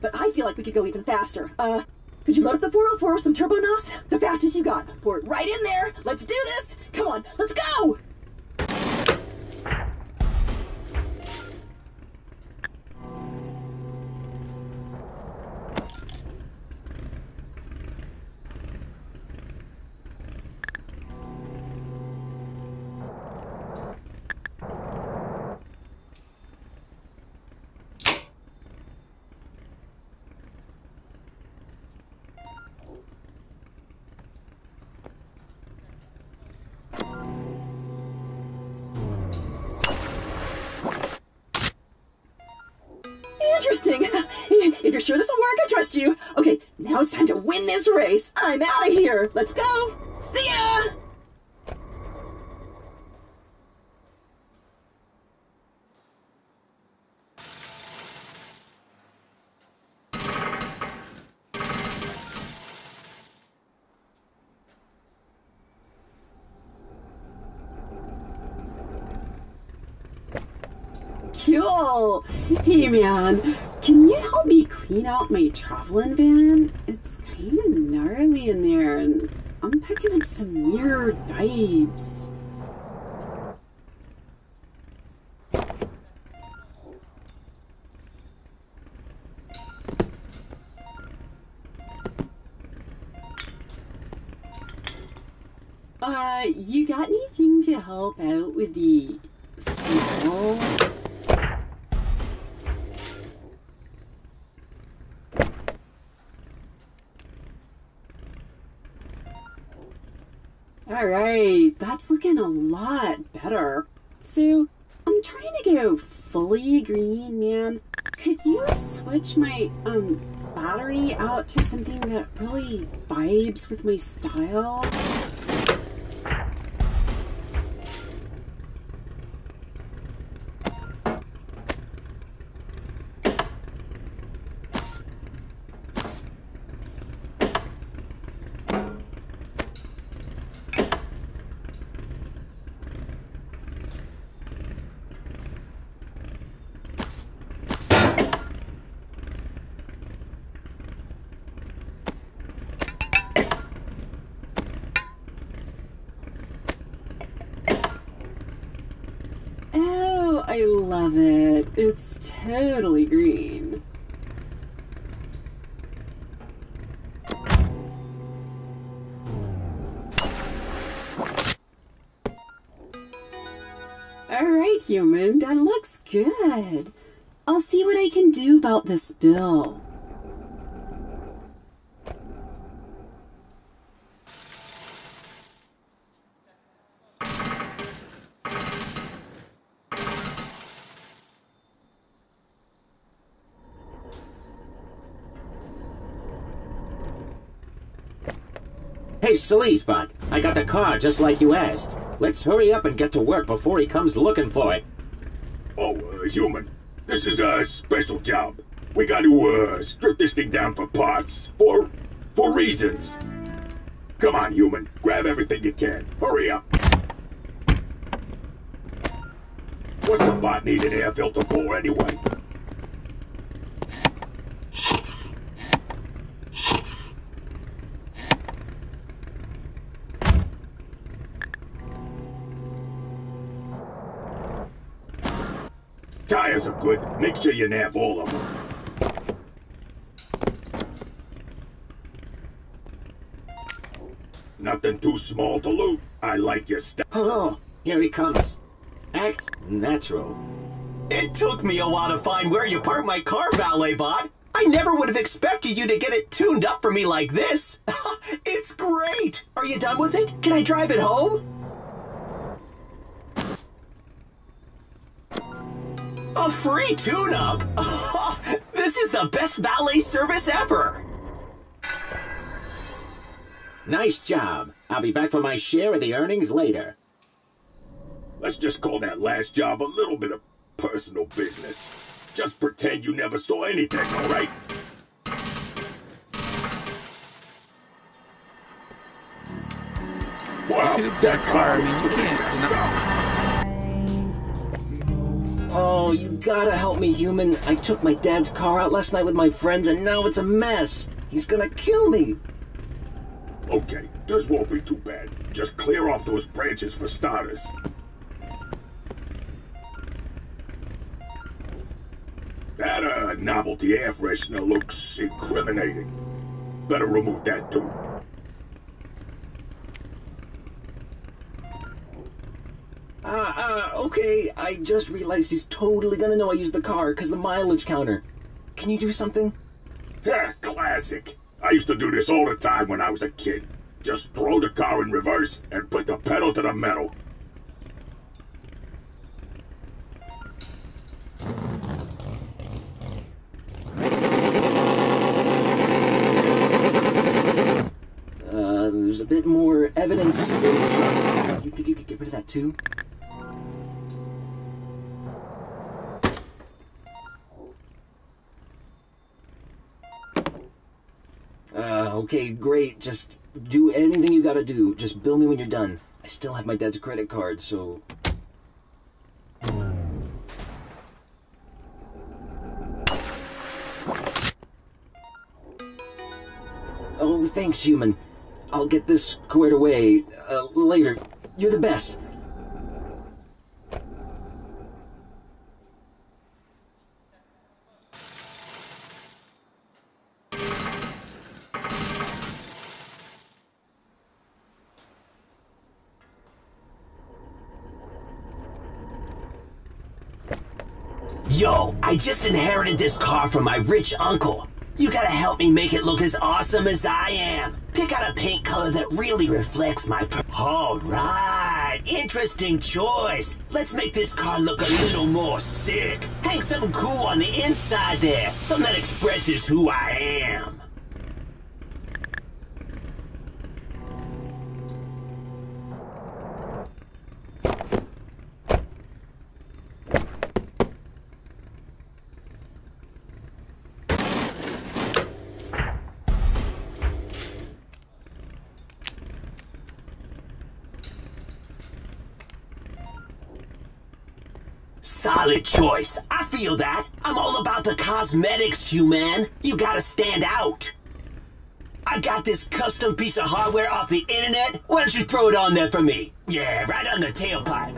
but I feel like we could go even faster. Uh, could you load up the 404 with some turbo nos? The fastest you got. Pour it right in there. Let's do this. Come on, let's go. Interesting. if you're sure this will work, I trust you. Okay, now it's time to win this race. I'm out of here. Let's go. See ya. Cool. Hey man, can you help me clean out my traveling van? It's kind of gnarly in there and I'm picking up some weird vibes. Uh, you got anything to help out with the smell? Alright, that's looking a lot better. So, I'm trying to go fully green, man. Could you switch my, um, battery out to something that really vibes with my style? I love it. It's totally green. Alright, human, that looks good. I'll see what I can do about this bill. Hey, Sleazebot, I got the car just like you asked. Let's hurry up and get to work before he comes looking for it. Oh, uh, human, this is a special job. We got to uh, strip this thing down for parts. For, for reasons. Come on, human, grab everything you can. Hurry up. What's a bot need an air filter for anyway? Tires are good. Make sure you nab all of them. Nothing too small to loot. I like your stuff. Hello, here he comes. Act natural. It took me a while to find where you parked my car, Valet Bot. I never would have expected you to get it tuned up for me like this. it's great. Are you done with it? Can I drive it home? A free tune-up? this is the best valet service ever. Nice job. I'll be back for my share of the earnings later. Let's just call that last job a little bit of personal business. Just pretend you never saw anything, all right? Wow, that that car, I mean, you can't messed deny- up. Oh, you gotta help me, human. I took my dad's car out last night with my friends and now it's a mess. He's gonna kill me. Okay, this won't be too bad. Just clear off those branches for starters. That uh, novelty air freshener looks incriminating. Better remove that too. Okay. I just realized he's totally gonna know I used the car because the mileage counter. Can you do something? Yeah, classic. I used to do this all the time when I was a kid. Just throw the car in reverse and put the pedal to the metal. Uh, there's a bit more evidence in the truck. You think you could get rid of that too? Okay, great. Just do anything you gotta do. Just bill me when you're done. I still have my dad's credit card, so. Oh, thanks, human. I'll get this squared away uh, later. You're the best. Yo, I just inherited this car from my rich uncle. You gotta help me make it look as awesome as I am. Pick out a paint color that really reflects my per- Alright, interesting choice. Let's make this car look a little more sick. Hang something cool on the inside there, something that expresses who I am. Solid choice. I feel that. I'm all about the cosmetics, human. You gotta stand out. I got this custom piece of hardware off the internet. Why don't you throw it on there for me? Yeah, right on the tailpipe.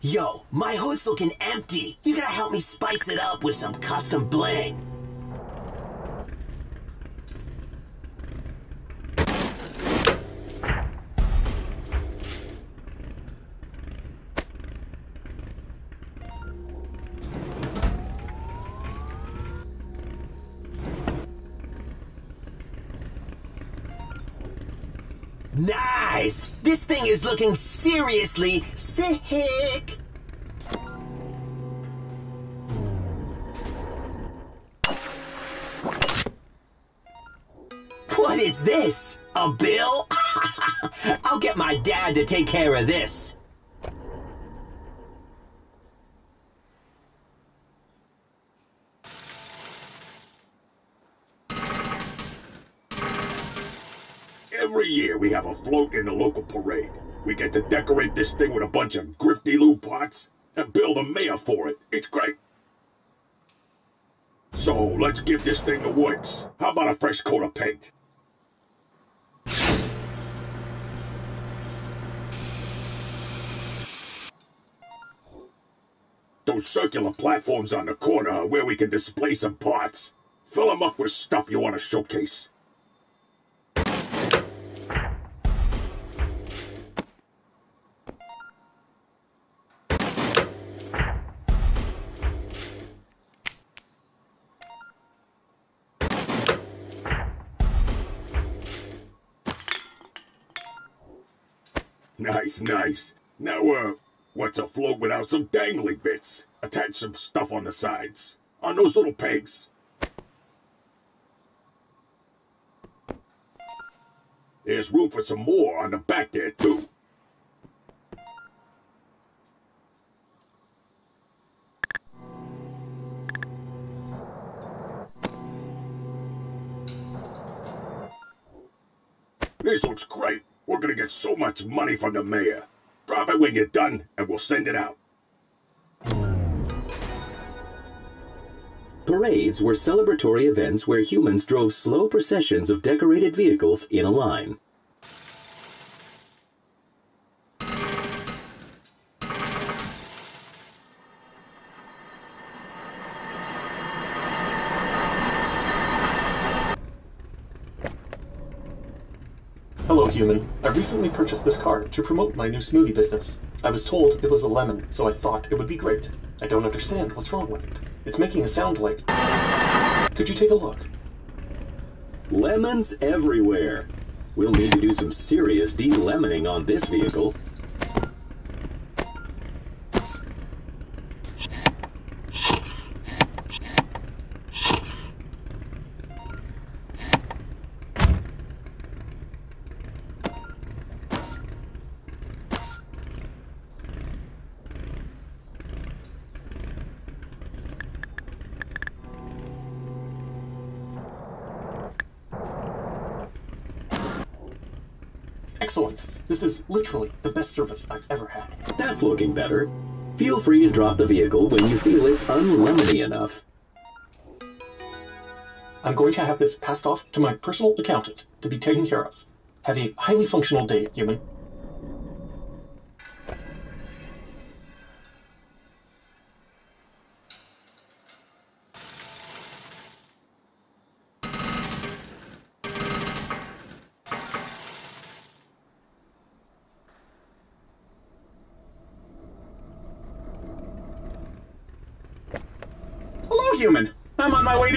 Yo, my hood's looking empty. You gotta help me spice it up with some custom bling. Nice! This thing is looking seriously sick! What is this? A bill? I'll get my dad to take care of this. Every year we have a float in the local parade. We get to decorate this thing with a bunch of grifty loo pots and build a mayor for it. It's great. So let's give this thing the woods. How about a fresh coat of paint? Those circular platforms on the corner are where we can display some parts. Fill them up with stuff you want to showcase. Nice, nice. Now, uh, what's a float without some dangly bits? Attach some stuff on the sides. On those little pegs. There's room for some more on the back there, too. This looks great. We're gonna get so much money from the mayor. Drop it when you're done, and we'll send it out. Parades were celebratory events where humans drove slow processions of decorated vehicles in a line. Hello, human. I recently purchased this car to promote my new smoothie business. I was told it was a lemon, so I thought it would be great. I don't understand what's wrong with it. It's making a sound like. Could you take a look? Lemons everywhere. We'll need to do some serious de-lemoning on this vehicle. Excellent. This is literally the best service I've ever had. That's looking better. Feel free to drop the vehicle when you feel it's unlemony enough. I'm going to have this passed off to my personal accountant to be taken care of. Have a highly functional day, human.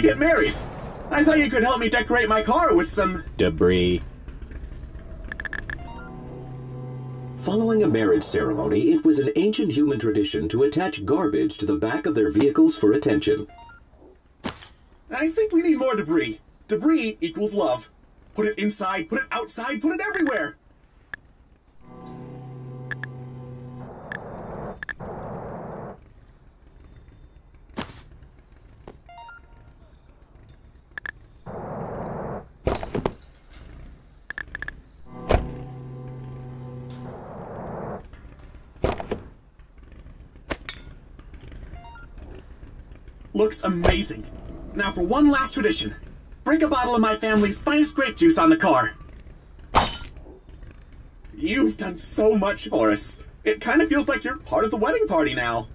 Get married. I thought you could help me decorate my car with some. Debris. Following a marriage ceremony, it was an ancient human tradition to attach garbage to the back of their vehicles for attention. I think we need more debris. Debris equals love. Put it inside, put it outside, put it everywhere. Looks amazing. Now for one last tradition. Break a bottle of my family's finest grape juice on the car. You've done so much for us. It kind of feels like you're part of the wedding party now.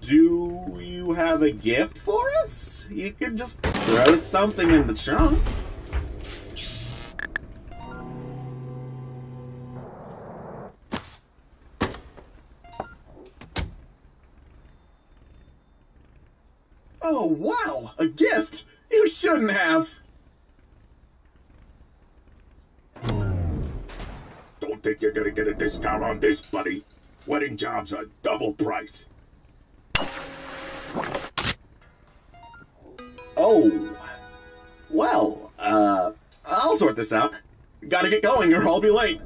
Do you have a gift for us? You could just throw something in the trunk. Oh, wow! A gift? You shouldn't have! Don't think you're gonna get a discount on this, buddy. Wedding jobs are double price. Oh. Well, uh, I'll sort this out. Gotta get going or I'll be late.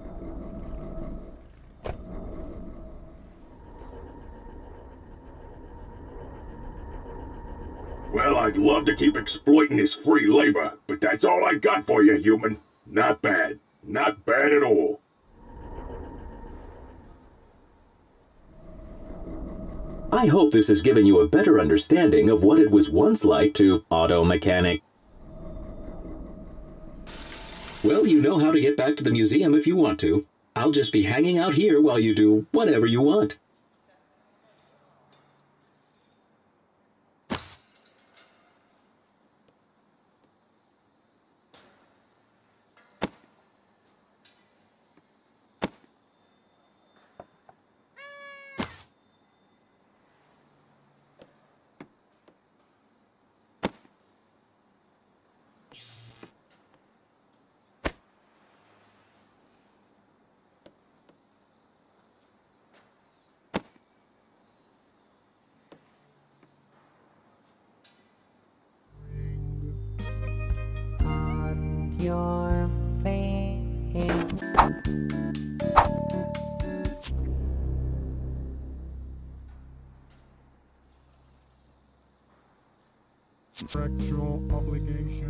Well, I'd love to keep exploiting this free labor, but that's all I got for you, human. Not bad. Not bad at all. I hope this has given you a better understanding of what it was once like to auto mechanic. Well, you know how to get back to the museum if you want to. I'll just be hanging out here while you do whatever you want. on your face. Contractual obligation.